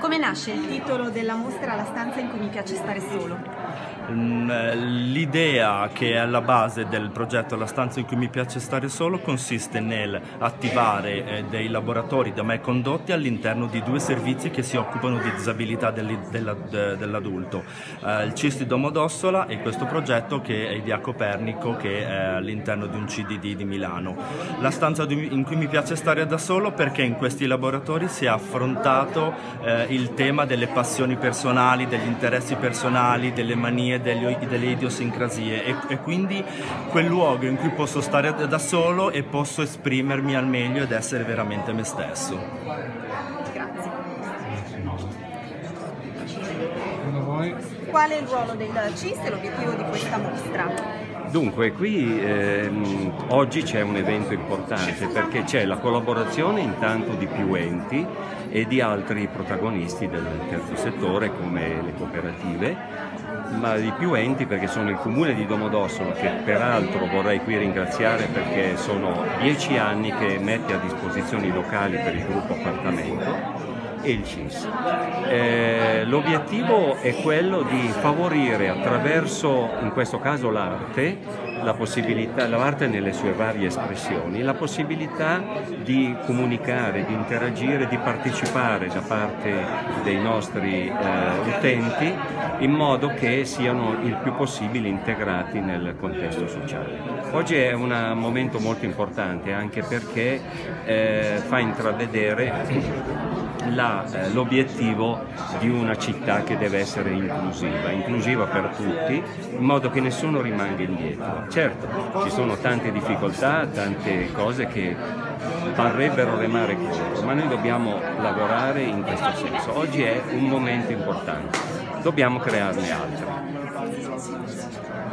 Come nasce il titolo della mostra La stanza in cui mi piace stare solo? Mm, l'idea che è alla base del progetto La stanza in cui mi piace stare solo consiste nel attivare eh, dei laboratori da me condotti all'interno di due servizi che si occupano di disabilità dell'adulto, eh, il CIS di Domodossola e questo progetto che è Idea Copernico che è all'interno di un CDD di Milano. La stanza in cui mi piace stare da solo perché in questi laboratori si è affrontato eh, il tema delle passioni personali, degli interessi personali, delle manie degli, delle idiosincrasie e, e, quindi quel luogo in cui posso stare da solo e posso esprimermi al meglio ed essere veramente me stesso. Grazie. Qual è il ruolo del CIS e l'obiettivo di questa? Dunque, qui ehm, oggi c'è un evento importante perché c'è la collaborazione intanto di più enti e di altri protagonisti del terzo settore come le cooperative ma di più enti perché sono il comune di Domodossola che peraltro vorrei qui ringraziare perché sono dieci anni che mette a disposizione i locali per il gruppo appartamento e il CIS. Eh, l'obiettivo è quello di favorire attraverso, in questo caso l'arte, la possibilità, l'arte nelle sue varie espressioni, la possibilità di comunicare, di interagire, di partecipare da parte dei nostri eh, utenti in modo che siano il più possibile integrati nel contesto sociale. Oggi è un momento molto importante anche perché eh, fa intravedere eh, l'obiettivo di una città che deve essere inclusiva, inclusiva per tutti, in modo che nessuno rimanga indietro. Certo, ci sono tante difficoltà, tante cose che varrebbero remare contro, ma noi dobbiamo lavorare in questo senso. Oggi è un momento importante, dobbiamo crearne altri.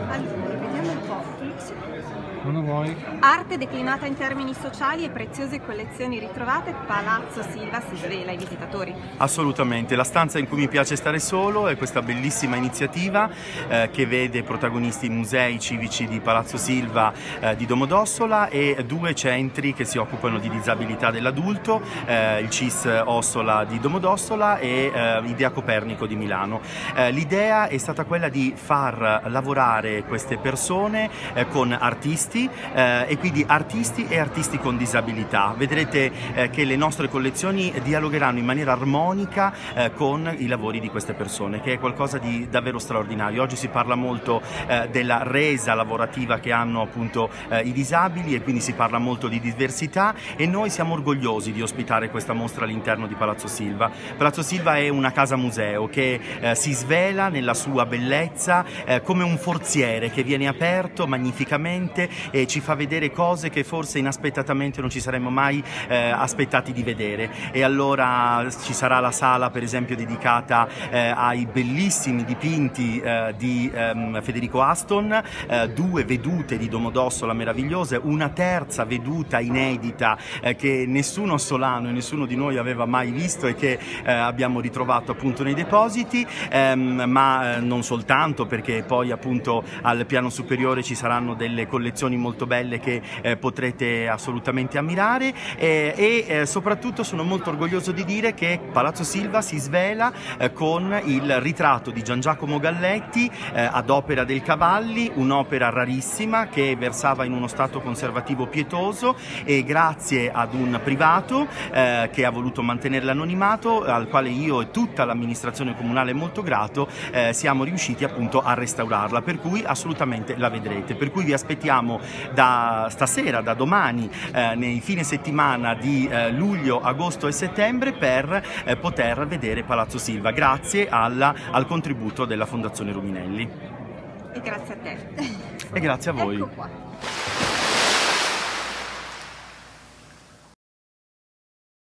Allora, vediamo un po'. Uno vuoi? Arte declinata in termini sociali e preziose collezioni ritrovate, Palazzo Silva si svela ai visitatori. Assolutamente, la stanza in cui mi piace stare solo è questa bellissima iniziativa eh, che vede protagonisti musei civici di Palazzo Silva eh, di Domodossola e due centri che si occupano di disabilità dell'adulto, eh, il CIS Ossola di Domodossola e eh, Idea Copernico di Milano. Eh, l'idea è stata quella di far lavorare queste persone eh, con artisti artisti eh, e quindi artisti e artisti con disabilità. Vedrete eh, che le nostre collezioni dialogheranno in maniera armonica eh, con i lavori di queste persone, che è qualcosa di davvero straordinario. Oggi si parla molto eh, della resa lavorativa che hanno appunto eh, i disabili e quindi si parla molto di diversità e noi siamo orgogliosi di ospitare questa mostra all'interno di Palazzo Silva. Palazzo Silva è una casa museo che eh, si svela nella sua bellezza come un forziere che viene aperto magnificamente e ci fa vedere cose che forse inaspettatamente non ci saremmo mai eh, aspettati di vedere. E allora ci sarà la sala per esempio dedicata eh, ai bellissimi dipinti eh, di ehm, Federico Aston, eh, due vedute di Domodossola meravigliose, una terza veduta inedita eh, che nessuno solano e nessuno di noi aveva mai visto e che eh, abbiamo ritrovato appunto nei depositi, ehm, ma non soltanto perché poi appunto al piano superiore ci saranno delle collezioni immagini molto belle che eh, potrete assolutamente ammirare eh, e eh, soprattutto sono molto orgoglioso di dire che Palazzo Silva si svela eh, con il ritratto di Gian Giacomo Galletti eh, ad opera del Cavalli, un'opera rarissima che versava in uno stato conservativo pietoso e grazie ad un privato che ha voluto mantenere l'anonimato al quale io e tutta l'amministrazione comunale molto grato siamo riusciti appunto a restaurarla per cui assolutamente la vedrete. Per cui vi aspettiamo da stasera, da domani, eh, nei fine settimana di eh, luglio, agosto e settembre per eh, poter vedere Palazzo Silva, grazie alla, al contributo della Fondazione Ruminelli. E grazie a te. E grazie a voi. Ecco